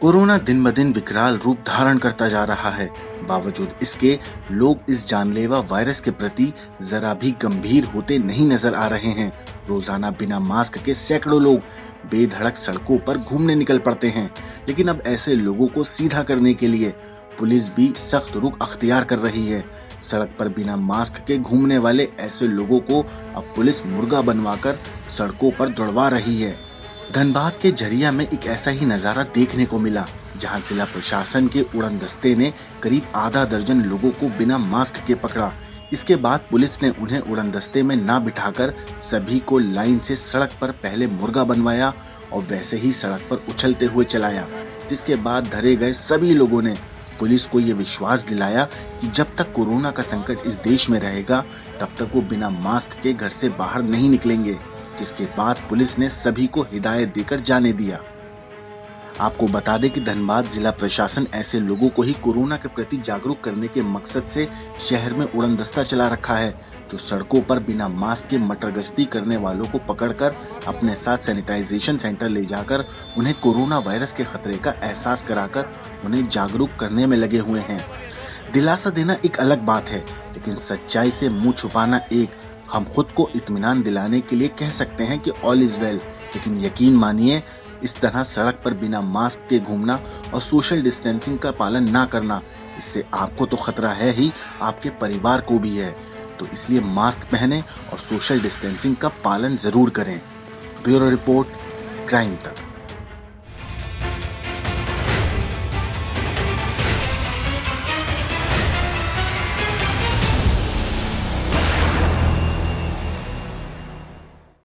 Corona दिन ब दिन विकराल रूप धारण करता जा रहा है। बावजूद इसके, लोग इस जानलेवा वायरस के प्रति जरा भी गंभीर होते नहीं नज़र आ रहे हैं। रोज़ाना बिना मास्क के सैकड़ों लोग बेधड़क सड़कों पर घूमने निकल पड़ते हैं। लेकिन अब ऐसे लोगों को सीधा करने के लिए पुलिस भी सख्त रुख अख्तियार कर रही है। सड़क पर बिना मास्क के घूमने वाले ऐसे लोगों को अब पुलिस मुर्गा बनवाकर सड़कों पर दौड़वा रही है। धनबाद के झरिया में एक ऐसा ही नज़ारा देखने को मिला, जहाँ जिला प्रशासन के उड़न दस्ते ने करीब आधा दर्जन लोगों को बिना मास्क के पकड़ा। इसके बाद पुलिस ने उन्हें उड़न दस्ते में न बिठाकर सभी को लाइन से सड़क पर पहले मुर्गा बनवाया और वैसे ही सड़क पर उछलते हुए चलाया, जिसके बाद धरे गए सभी लोगों ने। पुलिस को ये विश्वास दिलाया कि जब तक कोरोना का संकट इस देश में रहेगा, तब तक वो बिना मास्क के घर से बाहर नहीं निकलेंगे। जिसके बाद पुलिस ने सभी को हिदायत देकर जाने दिया। आपको बता दें कि धनबाद जिला प्रशासन ऐसे लोगों को ही कोरोना के प्रति जागरूक करने के मकसद से शहर में उड़न दस्ता चला रखा है, जो सड़कों पर बिना मास्क के मटर गश्ती करने वालों को पकड़कर अपने साथ सैनिटाइजेशन सेंटर ले जाकर उन्हें कोरोना वायरस के खतरे का एहसास कराकर उन्हें जागरूक करने में लगे हुए हैं। दिलासा देना एक अलग बात है, लेकिन सच्चाई से मुँह छुपाना एक हम खुद को इत्मीनान दिलाने के लिए कह सकते हैं कि ऑल इज़ वेल लेकिन यकीन मानिए, इस तरह सड़क पर बिना मास्क के घूमना और सोशल डिस्टेंसिंग का पालन ना करना, इससे आपको तो खतरा है ही, आपके परिवार को भी है। तो इसलिए मास्क पहने और सोशल डिस्टेंसिंग का पालन ज़रूर करें। ब्यूरो रिपोर्ट, क्राइम तक।